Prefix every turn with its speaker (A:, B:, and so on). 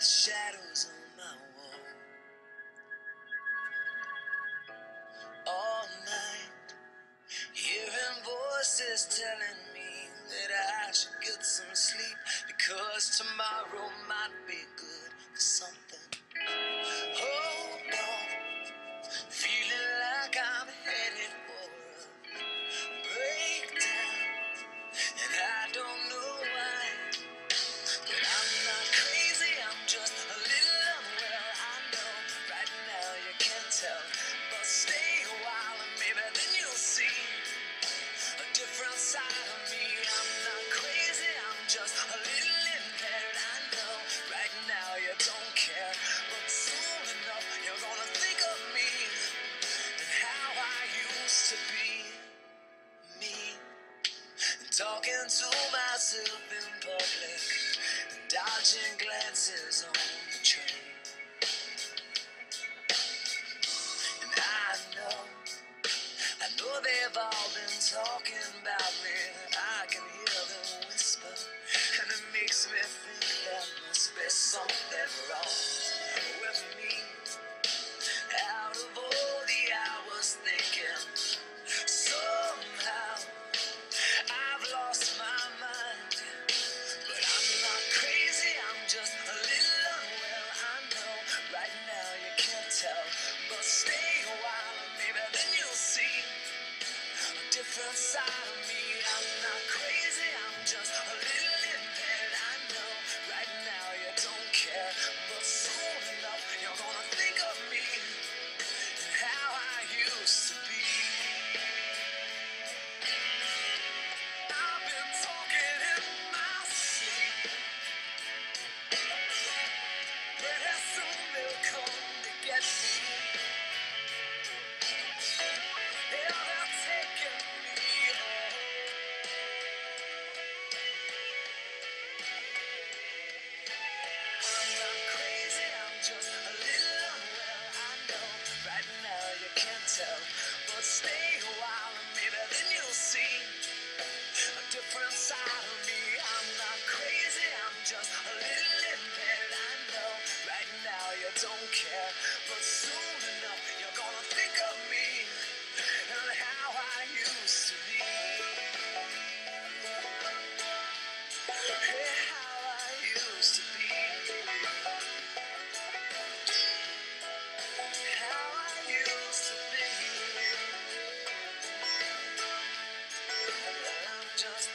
A: shadows on my wall. All night, hearing voices telling me that I should get some sleep because tomorrow might be good just a little impaired. I know right now you don't care, but soon enough you're gonna think of me and how I used to be me. Talking to myself in public, dodging glances on the train. And I know, I know they've all been talking about me. I can hear them whisper, must be something wrong with me. Out of all the hours thinking, somehow. I've lost my mind, but I'm not crazy. I'm just a little unwell. I know right now you can't tell, but stay a while then you'll see a different side of me. I'm not crazy. I'm just a little just a little unwell. I know right now you can't tell, but stay while. just